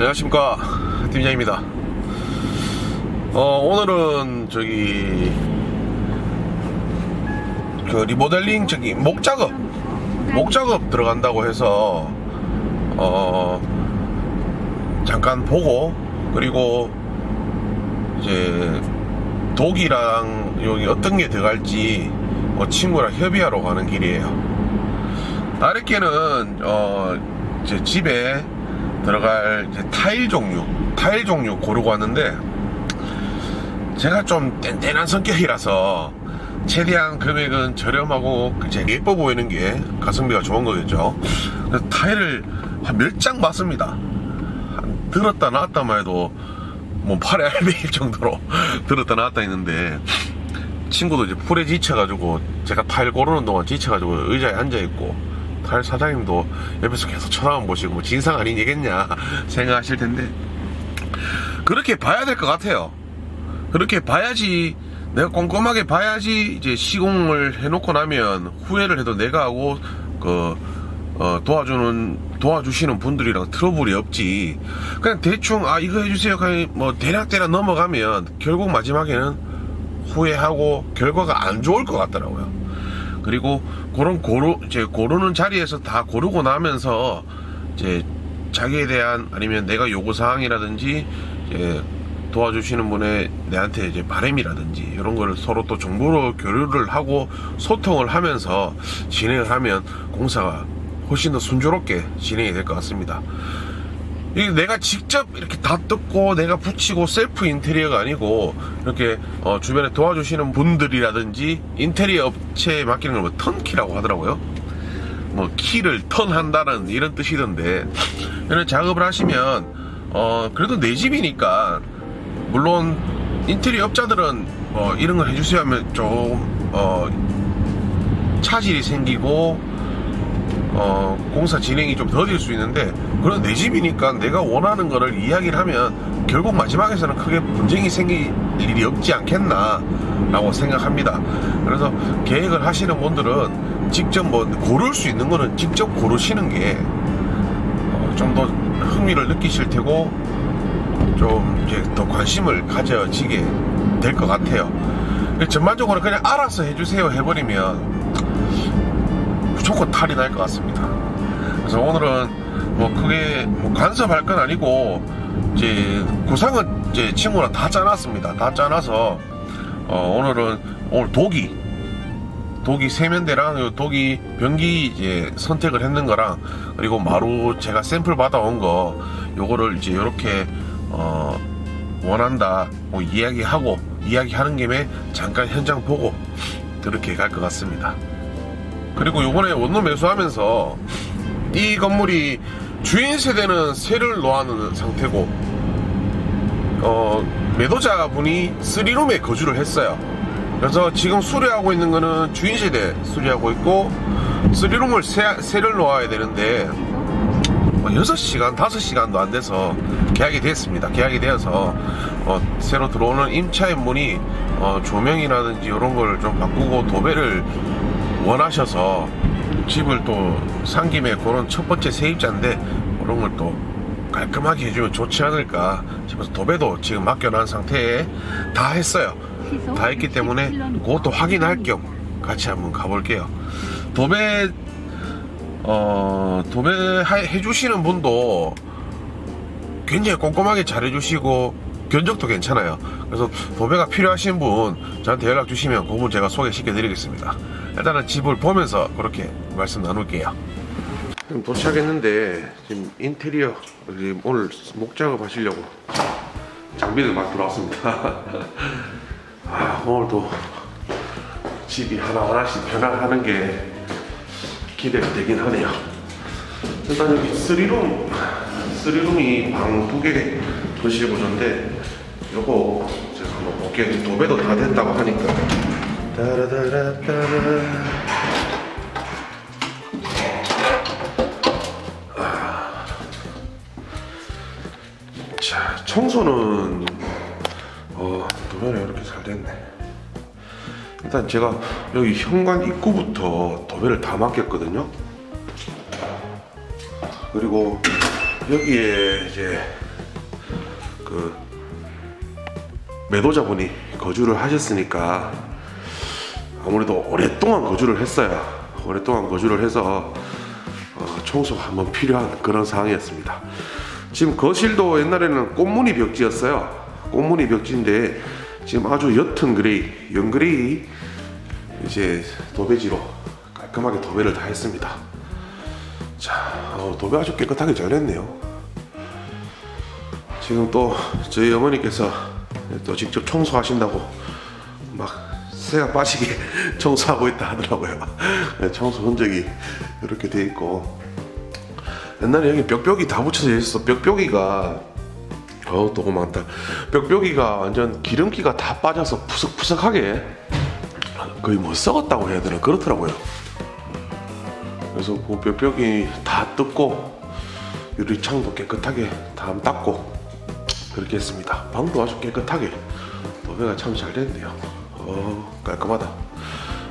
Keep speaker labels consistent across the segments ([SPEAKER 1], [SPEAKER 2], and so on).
[SPEAKER 1] 안녕하십니까. 팀장입니다. 어 오늘은 저기 그 리모델링 저기 목작업 목작업 들어간다고 해서 어 잠깐 보고 그리고 이제 독이랑 여기 어떤 게 들어갈지 뭐 친구랑 협의하러 가는 길이에요. 아랫개는 어 이제 집에 들어갈 타일 종류 타일 종류 고르고 왔는데 제가 좀 뗀뗀한 성격이라서 최대한 금액은 저렴하고 제일 예뻐 보이는 게 가성비가 좋은 거겠죠. 타일을 한 몇 장 봤습니다. 한 들었다 놨다만 해도 뭐 팔에 알배일 정도로 들었다 놨다 했는데 친구도 이제 풀에 지쳐가지고 제가 타일 고르는 동안 지쳐가지고 의자에 앉아있고 타일 사장님도 옆에서 계속 쳐다만 보시고 뭐 진상 아니겠냐 생각하실 텐데. 그렇게 봐야 될 것 같아요. 그렇게 봐야지 내가 꼼꼼하게 봐야지 이제 시공을 해놓고 나면 후회를 해도 내가 하고 그 어, 도와주는 도와주시는 분들이랑 트러블이 없지. 그냥 대충 아 이거 해주세요. 그냥 뭐 대략 대략 넘어가면 결국 마지막에는 후회하고 결과가 안 좋을 것 같더라고요 그리고 그런 고르 이제 고르는 자리에서 다 고르고 나면서 이제 자기에 대한 아니면 내가 요구 사항이라든지 이제 도와주시는 분의 내한테 이제 바램이라든지 이런 거를 서로 또 정보로 교류를 하고 소통을 하면서 진행을 하면 공사가 훨씬 더 순조롭게 진행이 될 것 같습니다. 이게 내가 직접 이렇게 다 뜯고 내가 붙이고 셀프 인테리어가 아니고 이렇게 어 주변에 도와주시는 분들이라든지 인테리어 업체에 맡기는 걸뭐 턴키라고 하더라고요. 뭐 키를 턴한다는 이런 뜻이던데 이런 작업을 하시면 어 그래도 내 집이니까 물론 인테리어 업자들은 어 이런 걸 해주세요 하면 좀어 차질이 생기고 어, 공사 진행이 좀 더딜 수 있는데 그런 내 집이니까 내가 원하는 거를 이야기를 하면 결국 마지막에서는 크게 분쟁이 생길 일이 없지 않겠나 라고 생각합니다. 그래서 계획을 하시는 분들은 직접 뭐 고를 수 있는 거는 직접 고르시는 게 좀 더 흥미를 느끼실 테고 좀 이제 더 관심을 가져지게 될 것 같아요. 전반적으로 그냥 알아서 해주세요 해버리면 무조건 탈이 날 것 같습니다. 그래서 오늘은 뭐 크게 뭐 간섭할 건 아니고 이제 구상은 이제 친구랑 다 짜놨습니다. 다 짜놔서 어 오늘은 오늘 독이 독이 세면대랑 독이 변기 이제 선택을 했는 거랑 그리고 마루 제가 샘플 받아온 거 요거를 이제 이렇게 어 원한다 뭐 이야기하고 이야기하는 김에 잠깐 현장 보고 그렇게 갈 것 같습니다. 그리고 요번에 원룸 매수하면서 이 건물이 주인 세대는 세를 놓아놓은 상태고 어, 매도자분이 3룸에 거주를 했어요. 그래서 지금 수리하고 있는 거는 주인 세대 수리하고 있고 3룸을 세, 세를 놓아야 되는데 6시간, 5시간도 안 돼서 계약이 됐습니다. 계약이 되어서 어, 새로 들어오는 임차인분이 어, 조명이라든지 이런 걸 좀 바꾸고 도배를 원하셔서 집을 또 산 김에 그런 첫 번째 세입자인데 그런 걸 또 깔끔하게 해주면 좋지 않을까 싶어서 도배도 지금 맡겨놓은 상태에 다 했어요. 다 했기 때문에 그것도 확인할 겸 같이 한번 가볼게요. 도배 어 도배 해주시는 분도 굉장히 꼼꼼하게 잘해주시고 견적도 괜찮아요. 그래서 도배가 필요하신 분 저한테 연락 주시면 그분 제가 소개시켜 드리겠습니다. 일단은 집을 보면서 그렇게 말씀 나눌게요. 지금 도착했는데 지금 인테리어 오늘 목 작업 하시려고 장비들 막 들어왔습니다. 아, 오늘도 집이 하나하나씩 변화하는 게 기대가 되긴 하네요. 일단 여기 3룸, 3룸이 방 두 개 거실 구조인데 요거 제가 한번 볼게요. 도배도 다 됐다고 하니까. 아. 자, 청소는 어, 도배는 이렇게 잘 됐네. 일단 제가 여기 현관 입구부터 도배를 다 맡겼거든요. 그리고 여기에 이제 그 매도자분이 거주를 하셨으니까 아무래도 오랫동안 거주를 했어요. 오랫동안 거주를 해서 어, 청소가 한번 필요한 그런 상황이었습니다. 지금 거실도 옛날에는 꽃무늬 벽지였어요. 꽃무늬 벽지인데 지금 아주 옅은 그레이, 연그레이 이제 도배지로 깔끔하게 도배를 다 했습니다. 자, 어, 도배 아주 깨끗하게 잘 했네요. 지금 또 저희 어머니께서 또 직접 청소하신다고 막 새가 빠지게 청소하고 있다 하더라고요. 네, 청소 흔적이 이렇게 돼 있고 옛날에 여기 벽벽이 다 붙여져 있어. 벽벽이가 어우 너무 많다. 벽벽이가 완전 기름기가 다 빠져서 푸석푸석하게 거의 뭐 썩었다고 해야 되나 그렇더라고요. 그래서 그 벽벽이 다 뜯고 유리창도 깨끗하게 다 닦고 그렇게 했습니다. 방도 아주 깨끗하게 도배가 참 잘 됐네요. 어 깔끔하다.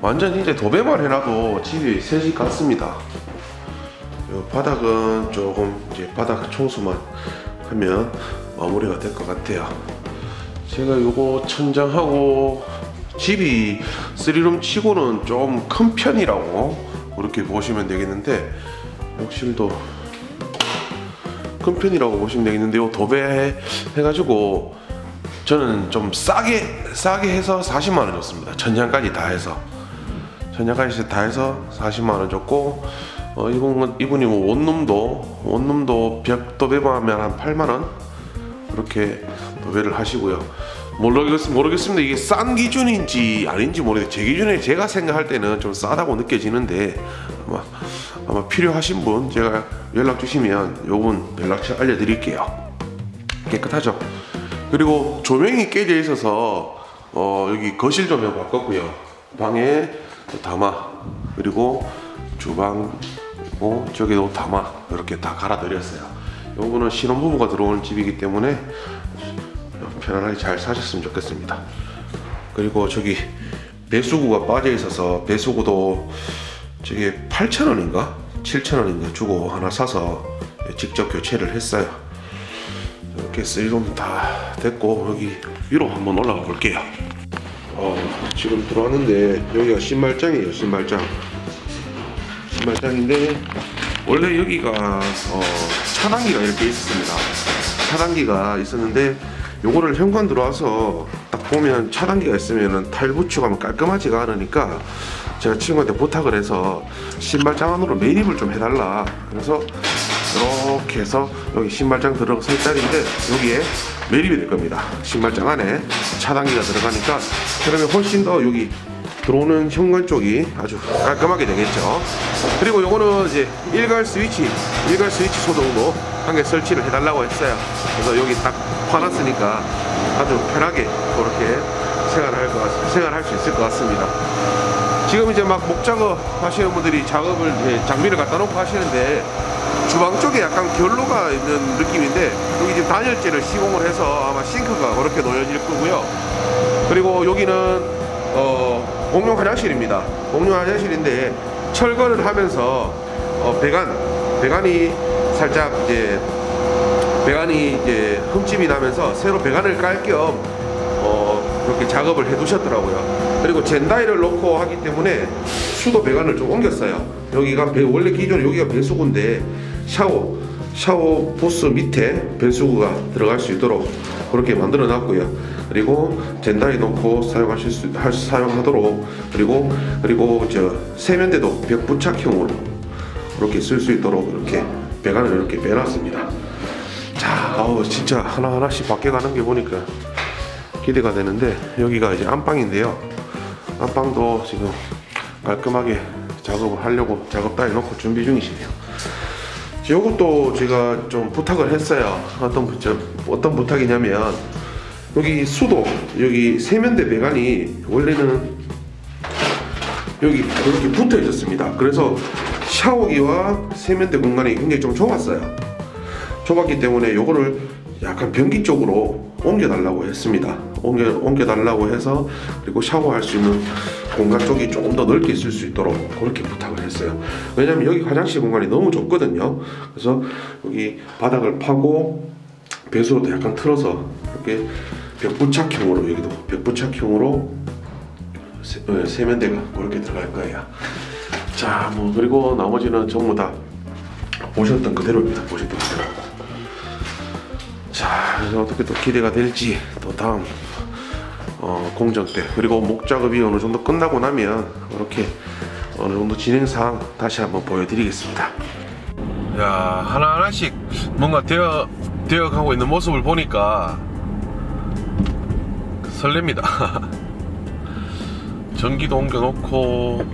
[SPEAKER 1] 완전 이제 도배만 해놔도 집이 새집 같습니다. 요 바닥은 조금 이제 바닥 청소만 하면 마무리가 될 것 같아요. 제가 요거 천장하고 집이 쓰리룸 치고는 좀 큰 편이라고 그렇게 보시면 되겠는데 욕실도 큰 편이라고 보시면 되겠는데 요 도배 해가지고 저는 좀 싸게 싸게 해서 40만 원 줬습니다. 천장까지 다 해서 천장까지 다 해서 40만 원 줬고 어, 이분 이분이 뭐 원룸도 원룸도 벽 도배하면 한 8만 원 그렇게 도배를 하시고요. 모르겠, 모르겠습니다. 이게 싼 기준인지 아닌지 모르겠어요. 제 기준에 제가 생각할 때는 좀 싸다고 느껴지는데 아마, 아마 필요하신 분 제가 연락 주시면 요분 연락처 알려드릴게요. 깨끗하죠? 그리고 조명이 깨져 있어서 어, 여기 거실 조명 바꿨고요. 방에 담아 그리고 주방 그리고 저기도 담아 이렇게 다 갈아 드렸어요. 요거는 신혼부부가 들어오는 집이기 때문에 편안하게 잘 사셨으면 좋겠습니다. 그리고 저기 배수구가 빠져 있어서 배수구도 저게 8,000원인가 7,000원인가 주고 하나 사서 직접 교체를 했어요. 이렇게 쓰리룸 다 됐고 여기 위로 한번 올라가 볼게요. 어, 지금 들어왔는데 여기가 신발장이에요. 신발장. 신발장인데 원래 여기가 어, 차단기가 이렇게 있었습니다. 차단기가 있었는데 요거를 현관 들어와서 딱 보면 차단기가 타일 붙이고 하면 깔끔하지가 않으니까 제가 친구한테 부탁을 해서 신발장 안으로 매립을 좀 해달라. 그래서 이렇게 해서 여기 신발장 들어설 자리인데 여기에 매립이 될 겁니다. 신발장 안에 차단기가 들어가니까 그러면 훨씬 더 여기 들어오는 현관 쪽이 아주 깔끔하게 되겠죠. 그리고 요거는 이제 일괄 스위치, 일괄 스위치 소등도 한개 설치를 해달라고 했어요. 그래서 여기 딱 파놨으니까 아주 편하게 그렇게 생활할 것 같, 생활할 수 있을 것 같습니다. 지금 이제 막 목작업 하시는 분들이 작업을 장비를 갖다 놓고 하시는데 주방 쪽에 약간 결로가 있는 느낌인데 여기 지금 단열재를 시공을 해서 아마 싱크가 그렇게 놓여질 거고요. 그리고 여기는 어, 공용 화장실입니다. 공용 화장실인데 철거를 하면서 어, 배관 배관이 살짝 이제 배관이 이제 흠집이 나면서 새로 배관을 깔겸 어, 그렇게 작업을 해 두셨더라고요. 그리고 젠다이를 놓고 하기 때문에 수도 배관을 좀 옮겼어요. 여기가 배, 원래 기존 여기가 배수구인데 샤워 샤워 보스 밑에 배수구가 들어갈 수 있도록 그렇게 만들어 놨고요. 그리고 젠다이 놓고 사용하실 수 할, 사용하도록 그리고 그리고 저 세면대도 벽 부착형으로 그렇게 쓸 수 있도록 이렇게 배관을 이렇게 빼놨습니다. 자, 아우 진짜 하나 하나씩 바뀌어가는 게 보니까 기대가 되는데 여기가 이제 안방인데요. 안방도 지금 깔끔하게 작업을 하려고 작업 다 해놓고 준비 중이시네요. 이것도 제가 좀 부탁을 했어요. 어떤 어떤 부탁이냐면 여기 수도 여기 세면대 배관이 원래는 여기 이렇게 붙어 있었습니다. 그래서 샤워기와 세면대 공간이 굉장히 좀 좁았어요. 좁았기 때문에 요거를 약간 변기 쪽으로 옮겨달라고 했습니다. 옮겨, 옮겨달라고 해서 그리고 샤워할 수 있는 공간 쪽이 조금 더 넓게 있을 수 있도록 그렇게 부탁을 했어요. 왜냐면 여기 화장실 공간이 너무 좁거든요. 그래서 여기 바닥을 파고 배수로도 약간 틀어서 이렇게 벽부착형으로 여기도 벽부착형으로 세, 어, 세면대가 그렇게 들어갈 거예요. 자, 뭐 그리고 나머지는 전부 다 보셨던 그대로입니다. 보셨던 그대로. 자, 그래서 어떻게 또 기대가 될지 또 다음 어, 공정 때 그리고 목 작업이 어느 정도 끝나고 나면 이렇게 어느 정도 진행 사항 다시 한번 보여드리겠습니다. 야 하나 하나씩 뭔가 되어 되어가고 있는 모습을 보니까 설렙니다. 전기도 옮겨놓고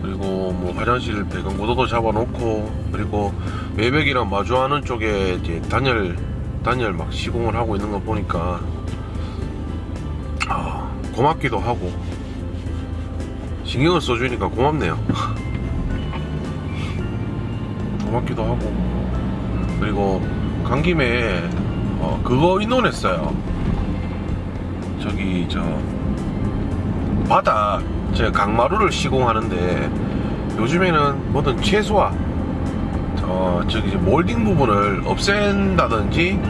[SPEAKER 1] 그리고 뭐 화장실 배관 구도도 잡아놓고 그리고 외벽이랑 마주하는 쪽에 이제 단열 단열 막 시공을 하고 있는 거 보니까 아, 고맙기도 하고 신경을 써주니까 고맙네요. 고맙기도 하고 그리고 간 김에 어, 그거 의논했어요. 저기 저 바닥 제가 강마루를 시공하는데 요즘에는 뭐든 최소화 저 저기 이제 몰딩 부분을 없앤다든지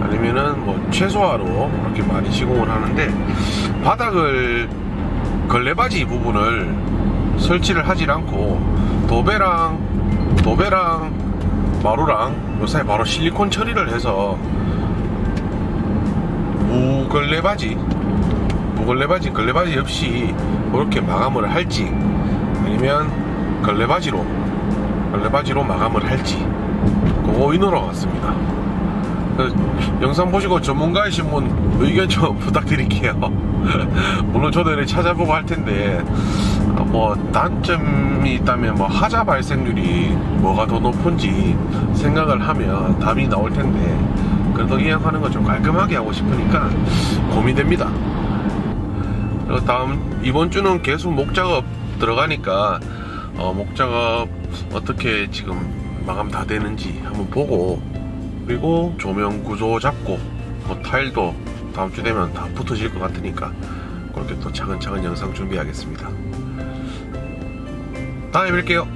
[SPEAKER 1] 아니면은 뭐 최소화로 이렇게 많이 시공을 하는데 바닥을 걸레바지 부분을 설치를 하질 않고 도배랑 도배랑 마루랑 요사이 바로 실리콘 처리를 해서 무걸레바지 무걸레바지 걸레바지 없이 그렇게 마감을 할지 아니면 걸레바지로 걸 레바지로 마감을 할지 의논하러 왔습니다 그 영상 보시고 전문가이신 분 의견 좀 부탁드릴게요. 물론 저도 이렇게 찾아보고 할 텐데 어, 뭐 단점이 있다면 뭐 하자 발생률이 뭐가 더 높은지 생각을 하면 답이 나올 텐데 그래도 이왕하는 거좀 깔끔하게 하고 싶으니까 고민됩니다. 그리고 다음 이번 주는 계속 목 작업 들어가니까 어, 목 작업 어떻게 지금 마감 다 되는지 한번 보고 그리고 조명 구조 잡고 뭐 타일도 다음 주 되면 다 붙어질 것 같으니까 그렇게 또 차근차근 영상 준비하겠습니다. 다음에 뵐게요.